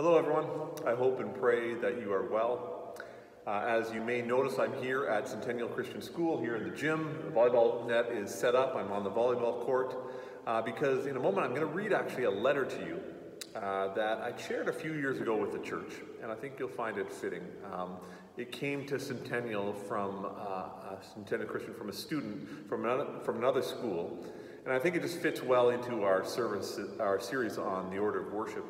Hello, everyone. I hope and pray that you are well. Uh, as you may notice, I'm here at Centennial Christian School, here in the gym. The volleyball net is set up. I'm on the volleyball court uh, because in a moment I'm going to read actually a letter to you uh, that I shared a few years ago with the church, and I think you'll find it fitting. Um, it came to Centennial from uh, Centennial Christian from a student from another, from another school, and I think it just fits well into our service, our series on the order of worship.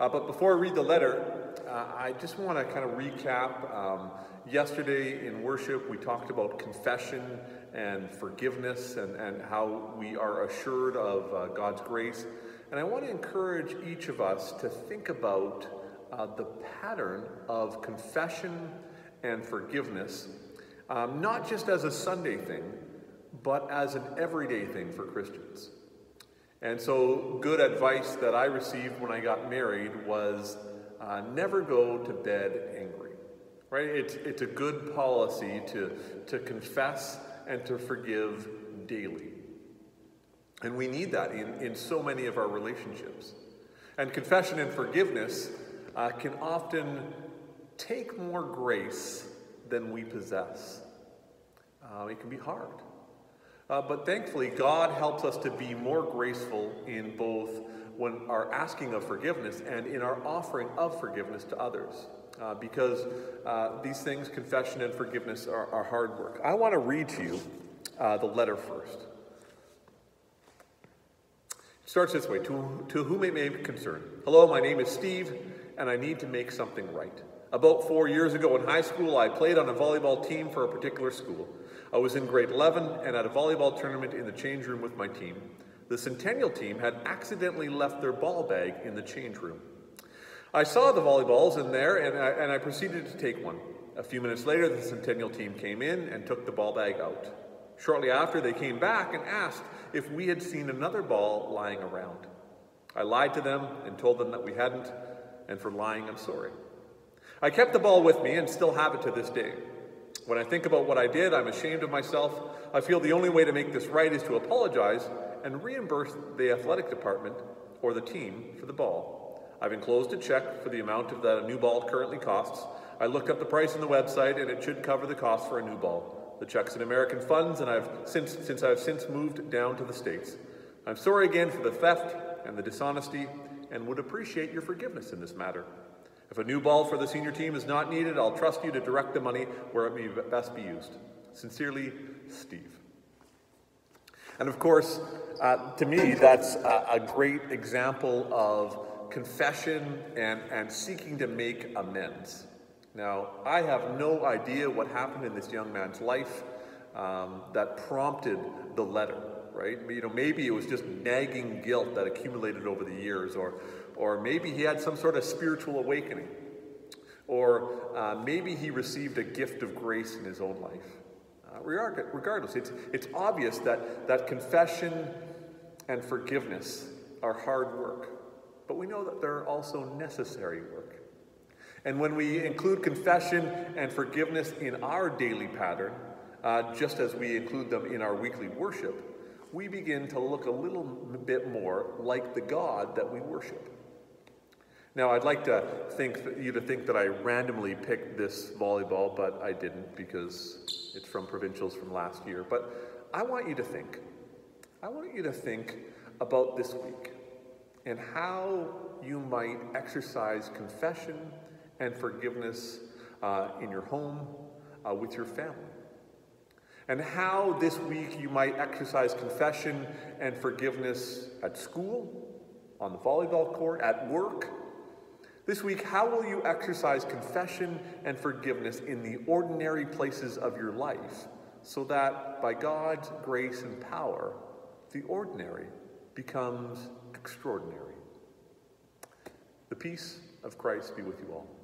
Uh, but before I read the letter, uh, I just want to kind of recap. Um, yesterday in worship, we talked about confession and forgiveness and, and how we are assured of uh, God's grace. And I want to encourage each of us to think about uh, the pattern of confession and forgiveness, um, not just as a Sunday thing, but as an everyday thing for Christians. And so, good advice that I received when I got married was uh, never go to bed angry. Right? It's, it's a good policy to, to confess and to forgive daily. And we need that in, in so many of our relationships. And confession and forgiveness uh, can often take more grace than we possess. Uh, it can be hard. Uh, but thankfully, God helps us to be more graceful in both when our asking of forgiveness and in our offering of forgiveness to others. Uh, because uh, these things, confession and forgiveness, are, are, hard work. I want to read to you uh, the letter first. It starts this way to, to whom it may concern. Hello, my name is Steve, and I need to make something right. About four years ago in high school, I played on a volleyball team for a particular school. I was in grade 11 and at a volleyball tournament in the change room with my team. The Centennial team had accidentally left their ball bag in the change room. I saw the volleyballs in there and I, and I proceeded to take one. A few minutes later, the Centennial team came in and took the ball bag out. Shortly after, they came back and asked if we had seen another ball lying around. I lied to them and told them that we hadn't, and for lying, I'm sorry. I kept the ball with me and still have it to this day. When I think about what I did, I'm ashamed of myself. I feel the only way to make this right is to apologize and reimburse the athletic department or the team for the ball. I've enclosed a check for the amount of that a new ball currently costs. I looked up the price on the website and it should cover the cost for a new ball. The check's in American funds and I've since, since I've since moved down to the States. I'm sorry again for the theft and the dishonesty and would appreciate your forgiveness in this matter. If a new ball for the senior team is not needed, I'll trust you to direct the money where it may best be used. Sincerely, Steve. And of course, uh, to me, that's a, a, great example of confession and, and seeking to make amends. Now, I have no idea what happened in this young man's life um, that prompted the letter, right? You know, maybe it was just nagging guilt that accumulated over the years, or or maybe he had some sort of spiritual awakening, or uh, maybe he received a gift of grace in his own life. Uh, regardless, it's, it's obvious that, that confession and forgiveness are hard work, but we know that they're also necessary work. And when we include confession and forgiveness in our daily pattern, uh, just as we include them in our weekly worship, we begin to look a little bit more like the God that we worship. Now, I'd like to think you to think that I randomly picked this volleyball, but I didn't because it's from provincials from last year. But I want you to think. I want you to think about this week and how you might exercise confession and forgiveness uh, in your home, uh, with your family. And how this week you might exercise confession and forgiveness at school, on the volleyball court, at work, this week, how will you exercise confession and forgiveness in the ordinary places of your life so that by God's grace and power, the ordinary becomes extraordinary? The peace of Christ be with you all.